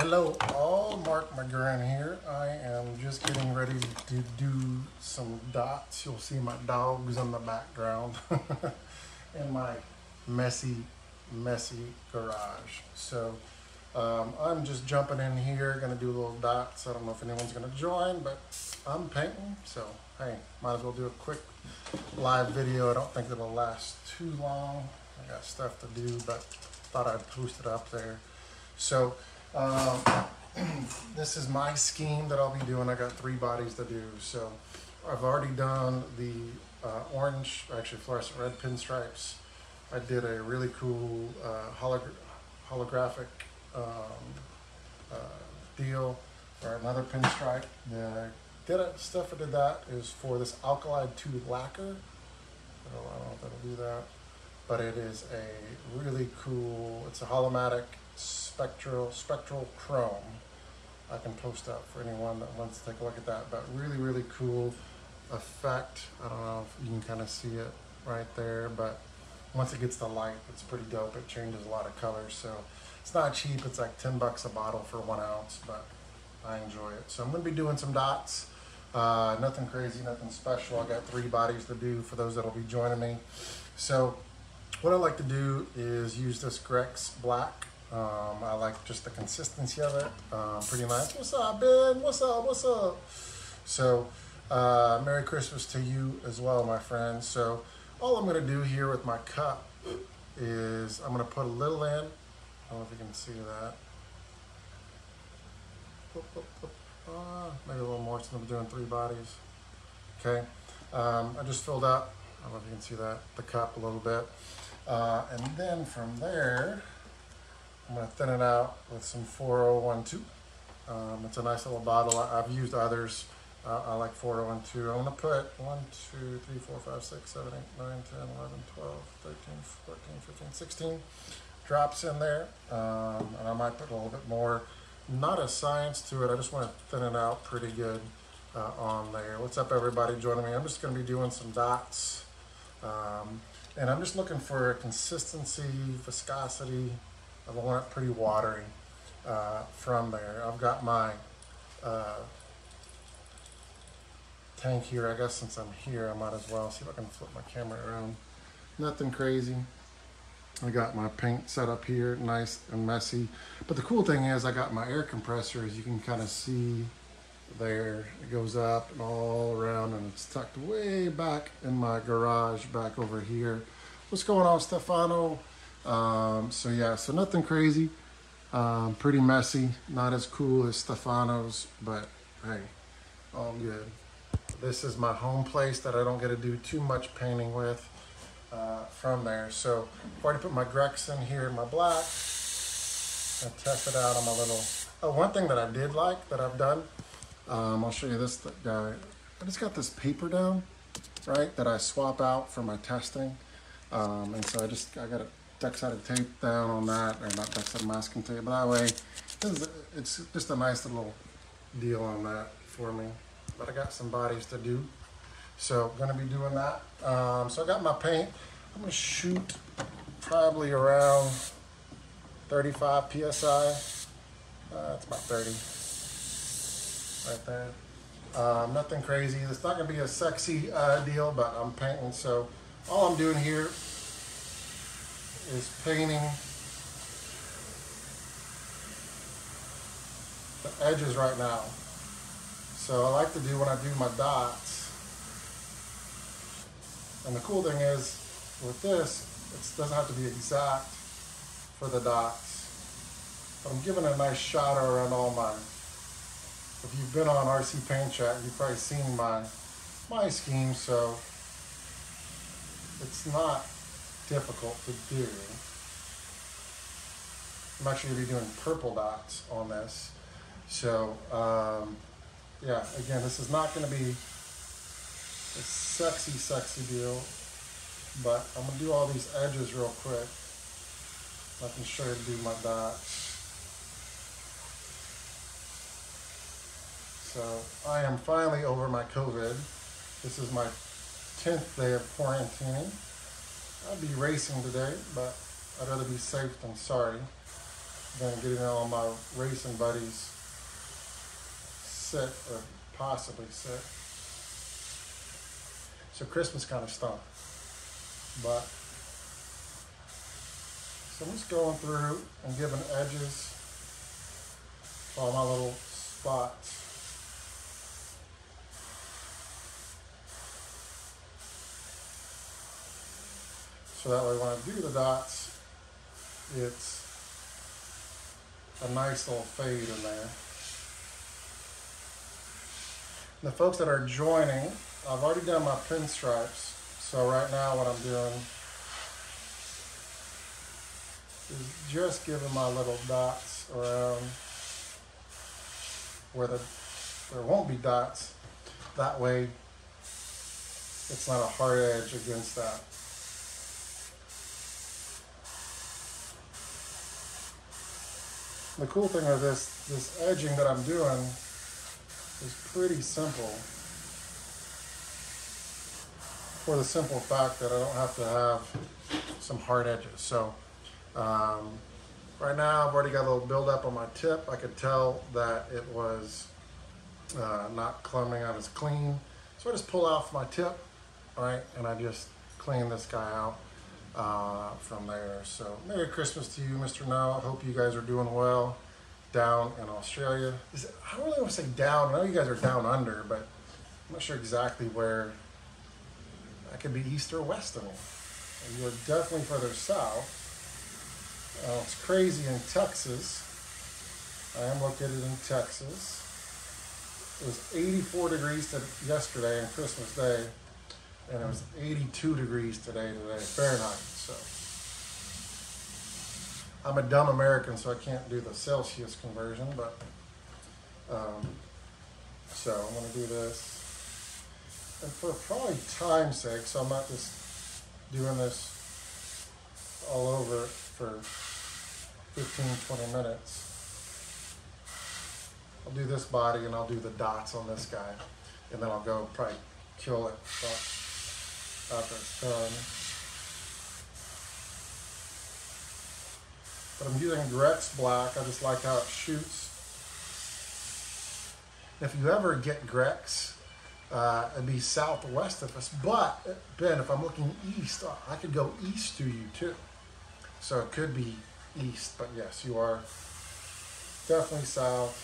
Hello all, Marc McGurren here. I am just getting ready to do some dots. You'll see my dogs in the background in my messy, messy garage. So um, I'm just jumping in here, gonna do little dots. I don't know if anyone's gonna join, but I'm painting. So hey, might as well do a quick live video. I don't think it'll last too long. I got stuff to do, but thought I'd post it up there. So um, this is my scheme that I'll be doing. I got three bodies to do. So I've already done the uh, orange, actually fluorescent red pinstripes. I did a really cool uh, holog- holographic um, uh, deal for another pinstripe. The did it, stuff I did that is for this Alclad 2 lacquer. I don't, I don't know if that'll do that, but it is a really cool, it's a holomatic spectral spectral chrome. I can post up for anyone that wants to take a look at that. But really, really cool effect. I don't know if you can kind of see it right there, but once it gets the light, it's pretty dope. It changes a lot of colors. So it's not cheap. It's like 10 bucks a bottle for one ounce, but I enjoy it. So I'm going to be doing some dots. Uh, nothing crazy, nothing special. I got three bodies to do for those that'll be joining me. So what I like to do is use this Grex Black um, I like just the consistency of it. Um, pretty much. What's up, Ben? What's up? What's up? So, uh, Merry Christmas to you as well, my friends. So, all I'm going to do here with my cup is I'm going to put a little in. I don't know if you can see that. Uh, maybe a little more since I'm doing three bodies. Okay. Um, I just filled up, I don't know if you can see that, the cup a little bit. Uh, and then from there, I'm to thin it out with some 4012. Um, it's a nice little bottle. I, have used others. Uh, I like 4012. I'm to put 1, 2, 3, 4, 5, 6, 7, 8, 9, 10, 11, 12, 13, 14, 15, 16 drops in there. Um, and I might put a little bit more. Not a science to it. I just want to thin it out pretty good uh, on there. What's up, everybody joining me? I'm just to be doing some dots. Um, and I'm just looking for a consistency, viscosity, I want it pretty watery uh, from there. I've got my uh, tank here. I guess since I'm here, I might as well see if I can flip my camera around. Nothing crazy. I got my paint set up here, nice and messy. But the cool thing is I got my air compressor, as you can kind of see there. It goes up and all around and it's tucked way back in my garage back over here. What's going on, Stefano? Um, so yeah, so nothing crazy. Um, pretty messy, not as cool as Stefano's, but hey, all good. This is my home place that I don't get to do too much painting with uh, from there. So I've already put my Grex in here, my black. I test it out on my little, oh, one thing that I did like that I've done, um, I'll show you this guy. I just got this paper down, right, that I swap out for my testing. Um, and so I just, I got it duck-sided tape down on that, or not duck-sided masking tape, but that way, it's just a nice little deal on that for me. But I got some bodies to do, so I'm gonna be doing that. Um, so I got my paint. I'm gonna shoot probably around 35 PSI. Uh, about 30, right there. Um, nothing crazy. It's not gonna be a sexy uh, deal, but I'm painting, so all I'm doing here is painting the edges right now. So I like to do when I do my dots. And the cool thing is with this, it doesn't have to be exact for the dots. But I'm giving a nice shadow around all mine. If you've been on RC Paint Chat, you've probably seen my, my scheme, so it's not difficult to do. I'm actually going to be doing purple dots on this. So, um, yeah, again, this is not going to be a sexy, sexy deal, but I'm going to do all these edges real quick. I can show you to do my dots. So I am finally over my COVID. This is my 10th day of quarantining. I'd be racing today, but I'd rather be safe than sorry. than getting all my racing buddies sick or possibly sick. So Christmas kind of stunk. But so I'm just going through and giving edges all my little spots. So that way when I do the dots, it's a nice little fade in there. The folks that are joining, I've already done my pinstripes. So right now what I'm doing is just giving my little dots around where the, there won't be dots. That way it's not a hard edge against that. The cool thing of this, this edging that I'm doing is pretty simple for the simple fact that I don't have to have some hard edges. So um, right now I've already got a little buildup on my tip. I could tell that it was uh, not coming out as clean. So I just pull off my tip, right, and I just clean this guy out uh, from there. So Merry Christmas to you, Mr. No. I hope you guys are doing well down in Australia. It, I don't really want to say down. I know you guys are down under, but I'm not sure exactly where. That could be east or west of me. You are definitely further south. Uh, it's crazy in Texas. I am located in Texas. It was 84 degrees yesterday on Christmas Day and it was 82 degrees today today Fahrenheit. So I'm a dumb American, so I can't do the Celsius conversion, but um, so I'm gonna do this. And for probably time's sake, so I'm not just doing this all over for 15, 20 minutes. I'll do this body and I'll do the dots on this guy, and then I'll go probably kill it. But I'm using Grex Black. I just like how it shoots. If you ever get Grex, uh, it'd be southwest of us. But, Ben, if I'm looking east, I could go east to you too. So it could be east, but yes, you are definitely south.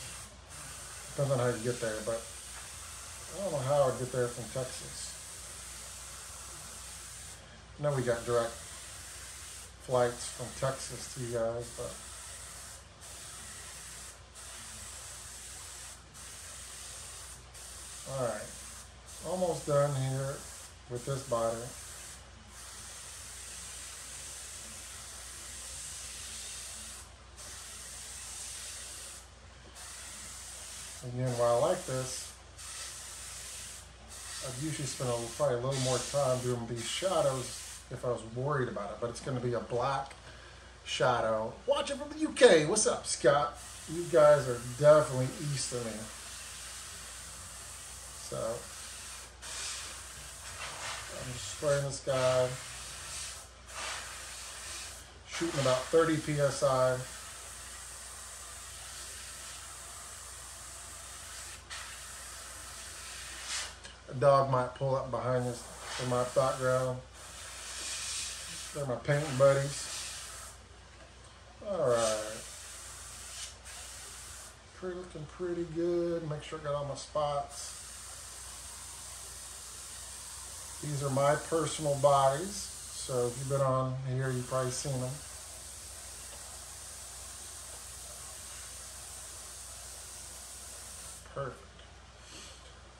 Depends on how you get there, but I don't know how I'd get there from Texas. Know we got direct flights from Texas to you guys, but all right, almost done here with this body. Again, while I like this, I'd usually spend a, probably a little more time doing these shadows if I was worried about it, but it's going to be a black shadow. Watch it from the UK. What's up, Scott? You guys are definitely east of me. So, I'm just spraying this guy. Shooting about 30 PSI. A dog might pull up behind us in my background. They're my painting buddies. All right. Pretty looking pretty good. Make sure I got all my spots. These are my personal bodies. So if you've been on here, you've probably seen them. Perfect.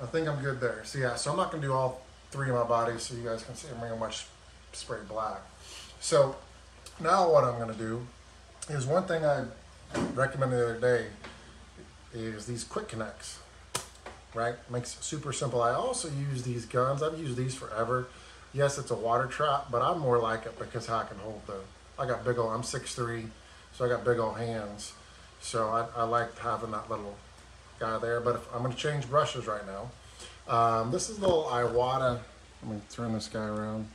I think I'm good there. So yeah, so I'm not gonna do all three of my bodies so you guys can see I'm much spray black. So now what I'm to do is one thing I recommended the other day is these quick connects, right? Makes super simple. I also use these guns. I've used these forever. Yes, it's a water trap, but I am more like it because how I can hold the, I got big old, I'm 6'3", so I got big old hands. So I, I like having that little guy there, but if, I'm to change brushes right now. Um, this is a little Iwata. Let me turn this guy around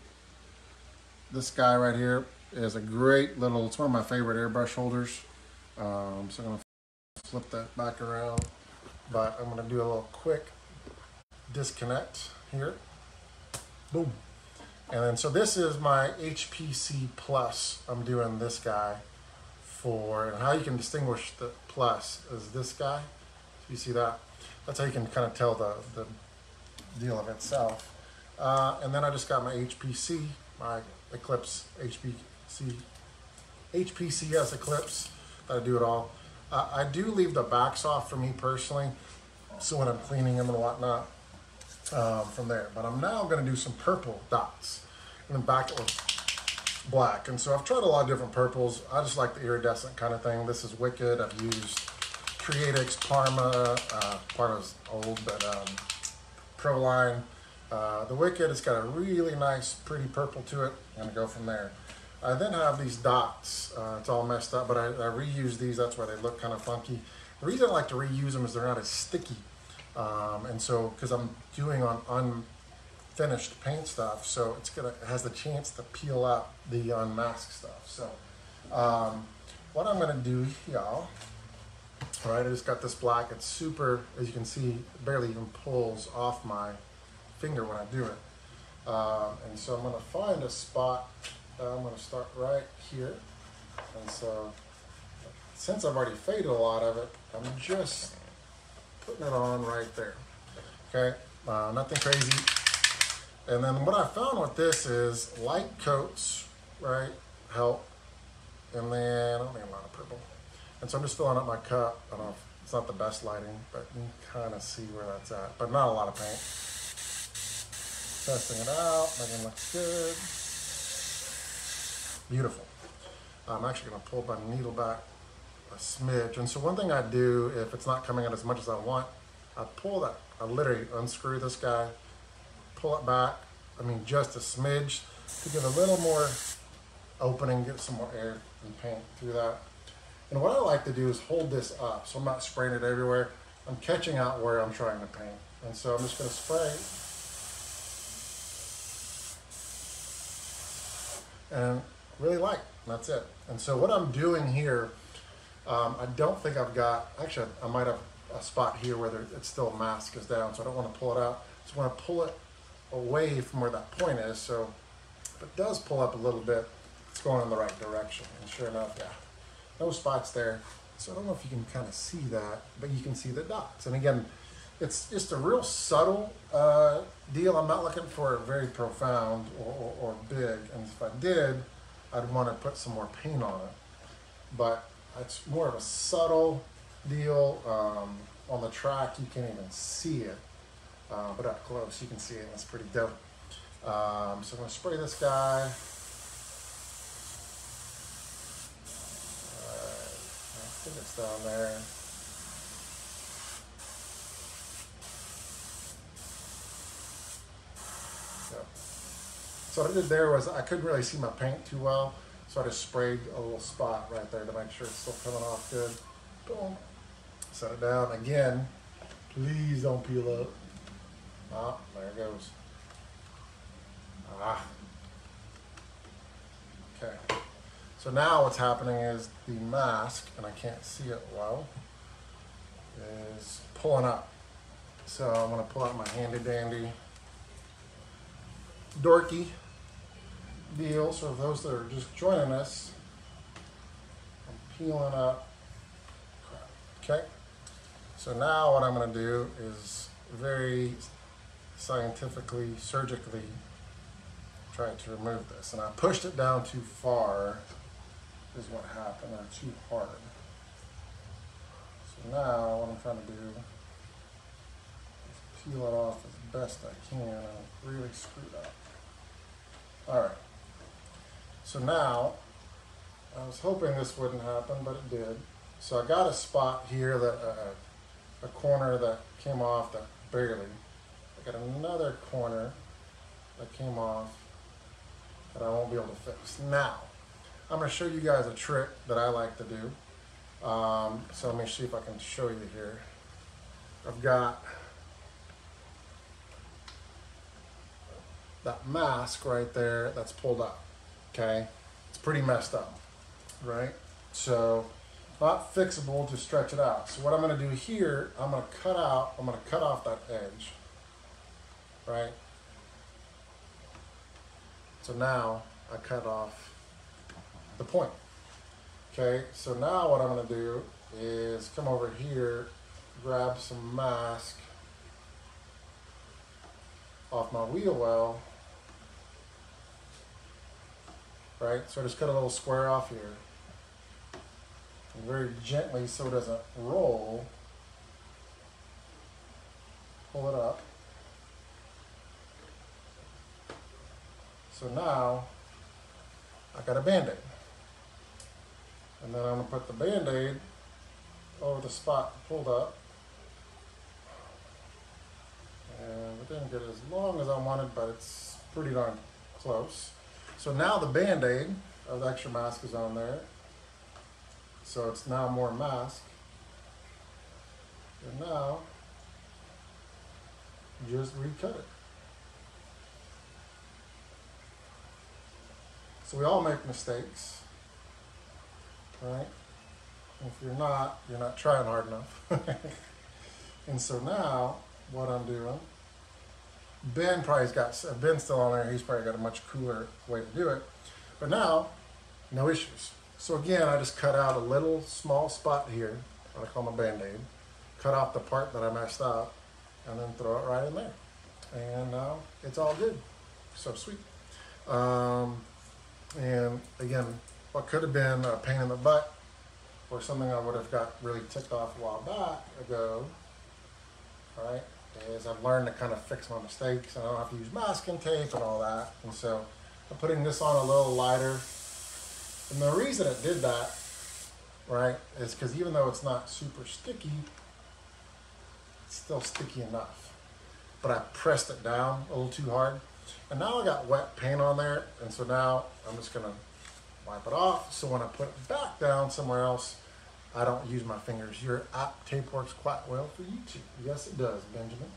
this guy right here is a great little, it's one of my favorite airbrush holders. Um, so I'm gonna flip that back around, but I'm gonna do a little quick disconnect here. Boom. And then, so this is my HPC Plus. I'm doing this guy for, and how you can distinguish the Plus is this guy. So you see that? That's how you can kind of tell the, the deal of itself. Uh, and then I just got my HPC, my Eclipse HPC, HPCS Eclipse that I do it all. Uh, I do leave the backs off for me personally, so when I'm cleaning them and whatnot, um, from there. But I'm now going to do some purple dots. And then back it was black. And so I've tried a lot of different purples. I just like the iridescent kind of thing. This is Wicked. I've used Createx, Parma. Uh, Parma's old, but um, Proline. Uh, the Wicked, it's got a really nice, pretty purple to it. I'm to go from there. I then have these dots. Uh, it's all messed up, but I, I reuse these. That's why they look kind of funky. The reason I like to reuse them is they're not as sticky. Um, and so, because I'm doing on unfinished paint stuff, so it's gonna it has the chance to peel out the unmasked stuff. So, um, what I'm gonna do, y'all, all right, I just got this black. It's super, as you can see, barely even pulls off my finger when I do it. Um, and so I'm gonna find a spot. Uh, I'm gonna start right here. And so, since I've already faded a lot of it, I'm just putting it on right there. Okay, uh, nothing crazy. And then what I found with this is light coats, right, help. And then, I don't need a lot of purple. And so I'm just filling up my cup. I don't know if it's not the best lighting, but you can kind of see where that's at. But not a lot of paint. Testing it out, making it look good. Beautiful. I'm actually gonna pull my needle back a smidge. And so one thing I do, if it's not coming out as much as I want, I pull that, I literally unscrew this guy, pull it back, I mean just a smidge to give a little more opening, get some more air and paint through that. And what I like to do is hold this up so I'm not spraying it everywhere. I'm catching out where I'm trying to paint. And so I'm just gonna spray. And really light, that's it. And so what I'm doing here um, I don't think I've got, actually I might have a spot here where there, it's still mask is down, so I don't want to pull it out. Just want to pull it away from where that point is, so if it does pull up a little bit, it's going in the right direction. And sure enough, yeah, no spots there. So I don't know if you can kind of see that, but you can see the dots. And again, it's just a real subtle uh, deal. I'm not looking for it very profound or, or, or big. And if I did, I'd want to put some more paint on it. But it's more of a subtle deal. Um, on the track, you can't even see it, uh, but up close, you can see it, and it's pretty dope. Um, so I'm going to spray this guy. I think it's down there. So what I did there was I couldn't really see my paint too well. So I just sprayed a little spot right there to make sure it's still coming off good. Boom. Set it down again. Please don't peel up. Ah, there it goes. Ah. Okay. So now what's happening is the mask, and I can't see it well, is pulling up. So I'm gonna pull out my handy dandy dorky deal. So those that are just joining us, I'm peeling up. Okay. So now what I'm going to do is very scientifically, surgically try to remove this. And I pushed it down too far is what happened, or too hard. So now what I'm trying to do is peel it off as best I can and really screwed up. All right. So now, I was hoping this wouldn't happen, but it did. So I got a spot here, that uh, a corner that came off that barely. I got another corner that came off that I won't be able to fix. Now, I'm to show you guys a trick that I like to do. Um, so let me see if I can show you here. I've got that mask right there that's pulled up okay? It's pretty messed up, right? So not fixable to stretch it out. So what I'm gonna do here, I'm gonna cut out, I'm gonna cut off that edge, right? So now I cut off the point. Okay, so now what I'm gonna do is come over here, grab some mask off my wheel well, right? So I just cut a little square off here. And very gently so it doesn't roll, pull it up. So now I got a band-aid. And then I'm gonna put the band-aid over the spot pulled up. And it didn't get as long as I wanted, but it's pretty darn close. So now the band-aid of extra mask is on there. So it's now more mask. And now just recut it. So we all make mistakes, right? If you're not, you're not trying hard enough. and so now, what I'm doing, Ben probably's got, Ben's still on there, he's probably got a much cooler way to do it. But now, no issues. So again, I just cut out a little small spot here, I call my Band-Aid, cut off the part that I messed up, and then throw it right in there. And now it's all good. So sweet. Um, and again, what could have been a pain in the butt or something I would have got really ticked off a while back ago, right, is I've learned to kind of fix my mistakes I don't have to use masking tape and all that. And so I'm putting this on a little lighter. And the reason it did that, right, is because even though it's not super sticky, it's still sticky enough. But I pressed it down a little too hard and now I got wet paint on there, and so now I'm just gonna wipe it off. So when I put it back down somewhere else, I don't use my fingers. Your app tape works quite well for you too. Yes, it does, Benjamin.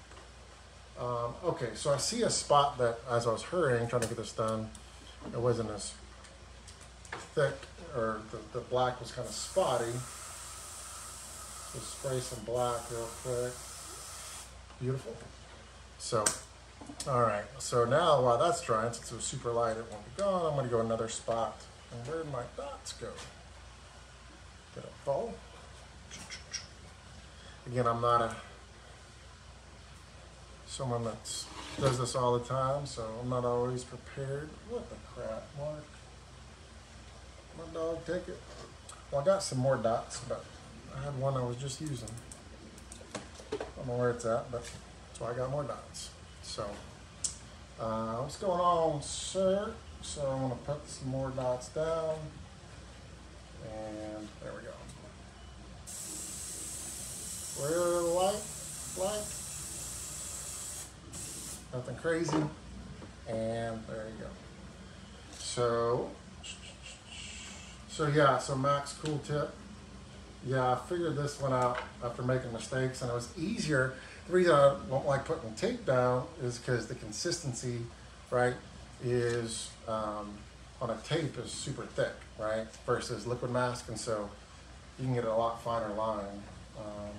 Um, okay, so I see a spot that as I was hurrying, trying to get this done, it wasn't as thick, or the, the black was kind of spotty. So spray some black real quick. Beautiful. So all right, so now while that's drying, since it was super light, it won't be gone. I'm gonna go another spot. And where did my dots go? Again, I'm not a someone that does this all the time, so I'm not always prepared. What the crap, Mark? My dog take it? Well, I got some more dots, but I had one I was just using. I don't know where it's at, but that's why I got more dots. So, uh, what's going on, sir? So I'm gonna put some more dots down. And there we go. Where light, light. Nothing crazy. And there you go. So, so yeah, so Max cool tip. Yeah, I figured this one out after making mistakes and it was easier the reason I don't like putting tape down is because the consistency, right, is um, on a tape is super thick, right, versus liquid mask, and so you can get a lot finer line. Um,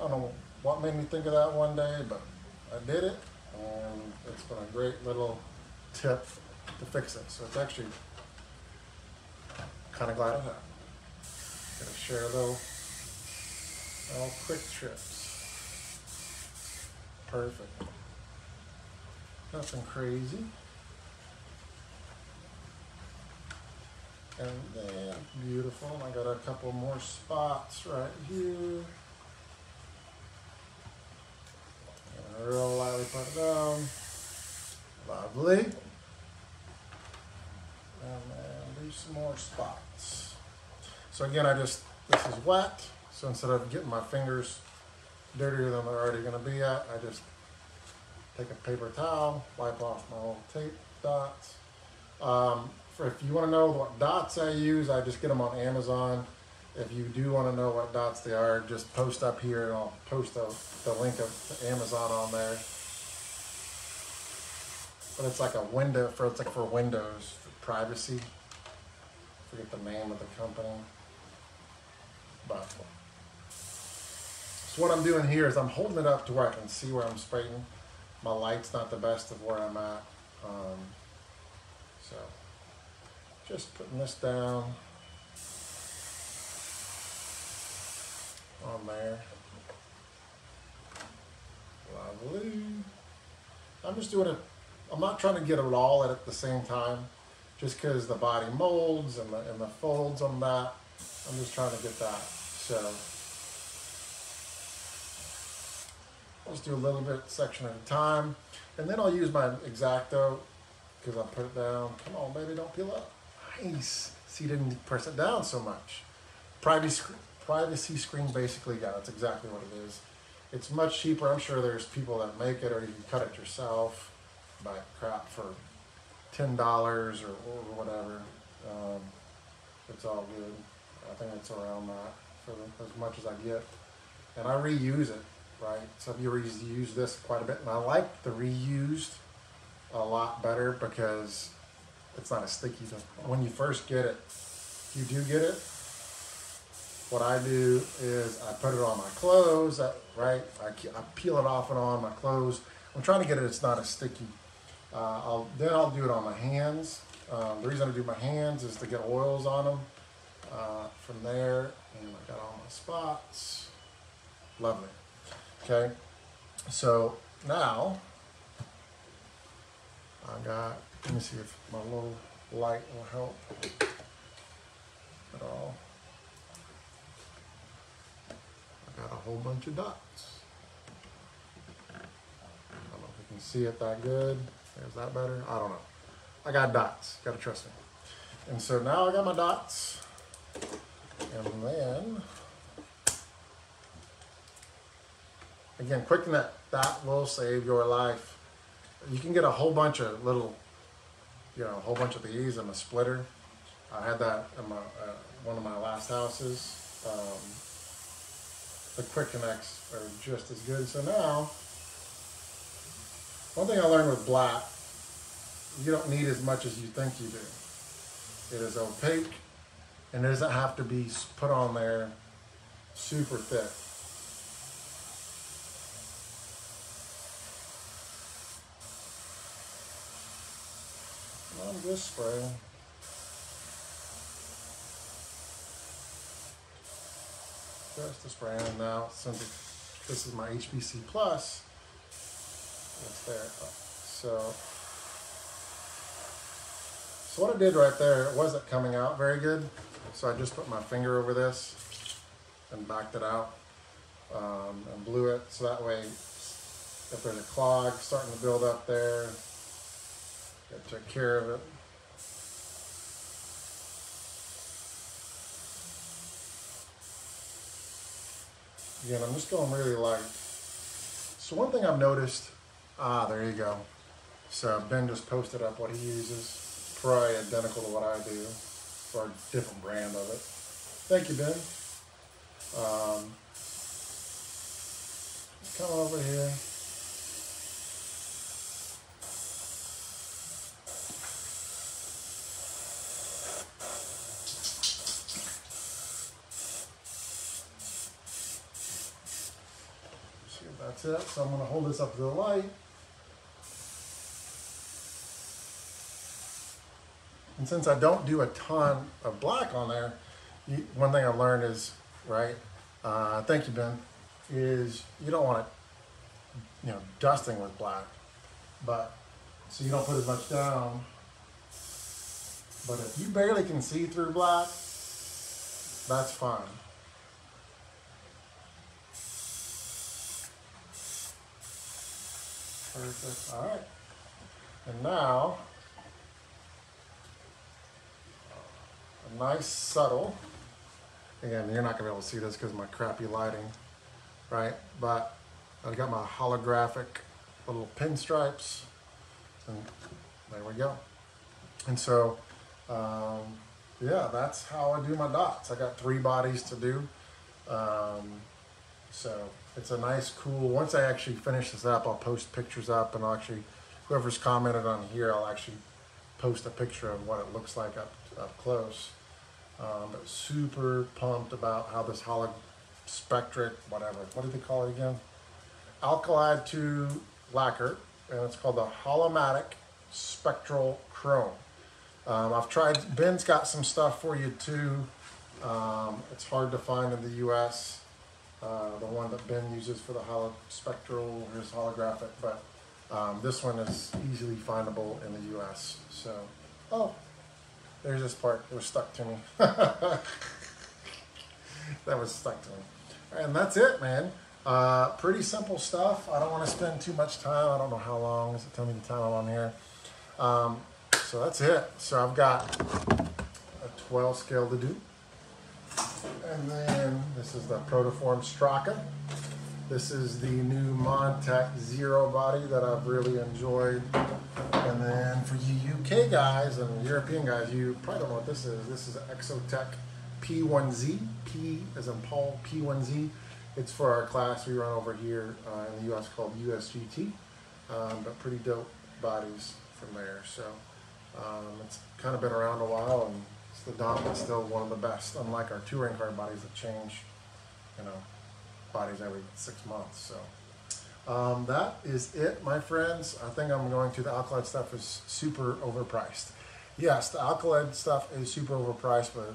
I don't know what made me think of that one day, but I did it, and it's been a great little tip to fix it. So it's actually kind of glad I have. Gonna share a little, little quick trips. Perfect. Nothing crazy. And then, beautiful. I got a couple more spots right here. And real lightly put it down. Lovely. And then do some more spots. So again, I just, this is wet. So instead of getting my fingers dirtier than they're already going to be at. I just take a paper towel, wipe off my old tape dots. Um, for if you want to know what dots I use, I just get them on Amazon. If you do want to know what dots they are, just post up here and I'll post a, the link of Amazon on there. But it's like a window for it's like for Windows for privacy. forget the name of the company. But so what I'm doing here is I'm holding it up to where I can see where I'm spraying. My light's not the best of where I'm at. Um, so just putting this down on there. Lovely. I'm just doing it, I'm not trying to get it all at the same time, just because the body molds and the, and the folds on that. I'm just trying to get that. So I'll just do a little bit section at a time. And then I'll use my X-Acto because I put it down. Come on, baby, don't peel up. Nice. See, you didn't press it down so much. Privacy, privacy screen, basically, yeah, that's exactly what it is. It's much cheaper. I'm sure there's people that make it, or you can cut it yourself. Buy crap for ten dollars or, or whatever. Um, it's all good. I think it's around that for the, as much as I get, and I reuse it. Right, some people use this quite a bit, and I like the reused a lot better because it's not as sticky. When you first get it, you do get it, what I do is I put it on my clothes, uh, right? I, I peel it off and on my clothes. I'm trying to get it, it's not as sticky. Uh, I'll, then I'll do it on my hands. Um, the reason I do my hands is to get oils on them. Uh, from there, and I got all my spots. Lovely. Okay, so now I got, let me see if my little light will help at all. I got a whole bunch of dots. I don't know if you can see it that good. Is that better? I don't know. I got dots, gotta trust me. And so now I got my dots. And then, again, quicken that, that will save your life. You can get a whole bunch of little, you know, a whole bunch of these in a splitter. I had that in my, uh, one of my last houses. Um, the Quick Connects are just as good. So now, one thing I learned with black, you don't need as much as you think you do. It is opaque and it doesn't have to be put on there super thick. I'm just spraying. Just the spraying now, since this is my HPC Plus, it's there. So, so what I did right there, it wasn't coming out very good. So I just put my finger over this and backed it out um, and blew it. So that way, if there's a clog starting to build up there, it took care of it. Again, I'm just going really light. So one thing I've noticed, ah, there you go. So Ben just posted up what he uses. Probably identical to what I do or a different brand of it. Thank you, Ben. Um, come over here. So I'm going to hold this up to the light. And since I don't do a ton of black on there, one thing I learned is, right, uh, thank you, Ben, is you don't want it, you know, dusting with black. But, so you don't put as much down. But if you barely can see through black, that's fine. Perfect, all right. And now, a nice subtle. Again, you're not gonna be able to see this because of my crappy lighting, right? But I've got my holographic little pinstripes, and there we go. And so, um, yeah, that's how I do my dots. I got three bodies to do. Um, so it's a nice, cool, once I actually finish this up, I'll post pictures up and I'll actually, whoever's commented on here, I'll actually post a picture of what it looks like up, up close. Um, but super pumped about how this holospectric, whatever, what did they call it again? Alclad 2 lacquer, and it's called the Holomatic Spectral Chrome. Um, I've tried, Ben's got some stuff for you too. Um, it's hard to find in the US. Uh, the one that Ben uses for the holo spectral, his holographic, but um, this one is easily findable in the US. So, oh, there's this part. It was stuck to me. that was stuck to me. And that's it, man. Uh, pretty simple stuff. I don't want to spend too much time. I don't know how long. Does it tell me the time I'm on here? Um, so that's it. So I've got a 12 scale to do. And then this is the Protoform Strakka. This is the new Montech Zero body that I've really enjoyed. And then for you UK guys and European guys, you probably don't know what this is. This is Exotech P1Z, P as in Paul, P1Z. It's for our class we run over here uh, in the US called USGT, um, but pretty dope bodies from there. So um, it's kind of been around a while and the is still one of the best, unlike our touring car bodies that change, you know, bodies every six months. So um, that is it, my friends. I think I'm going to the Alclad stuff is super overpriced. Yes, the Alclad stuff is super overpriced, but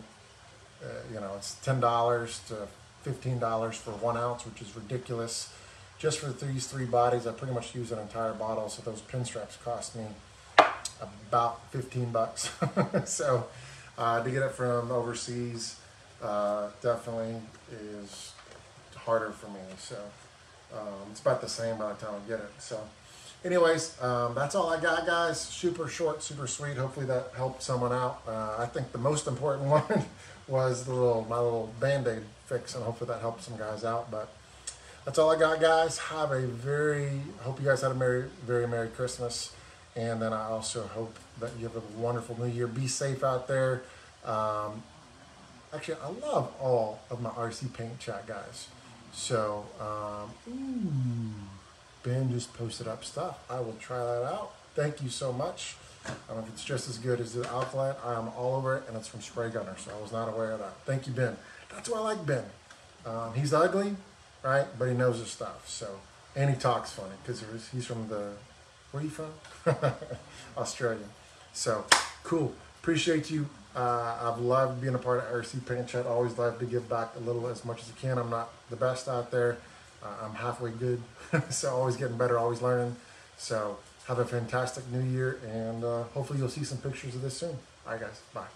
uh, you know it's ten dollars to fifteen dollars for one ounce, which is ridiculous. Just for these three bodies, I pretty much use an entire bottle, so those pin straps cost me about 15 bucks. so uh, to get it from overseas uh, definitely is harder for me. So um, it's about the same by the time I get it. So anyways, um, that's all I got, guys. Super short, super sweet. Hopefully that helped someone out. Uh, I think the most important one was the little my little band-aid fix, and hopefully that helped some guys out. But that's all I got, guys. Have a very hope you guys had a merry, very merry Christmas, and then I also hope that you have a wonderful New Year. Be safe out there. Um, actually, I love all of my RC paint chat guys. So, um, ooh, Ben just posted up stuff. I will try that out. Thank you so much. I don't know if it's just as good as the Alkaline. I am all over it, and it's from Spray Gunner, so I was not aware of that. Thank you, Ben. That's why I like Ben. Um, he's ugly, right? But he knows his stuff. So, and he talks funny because he's from the. Where are you from? Australia. So, cool. Appreciate you. Uh, I've loved being a part of RC Paint Chat. Always love to give back a little as much as I can. I'm not the best out there. Uh, I'm halfway good. so, always getting better, always learning. So, have a fantastic new year, and uh, hopefully, you'll see some pictures of this soon. All right, guys. Bye.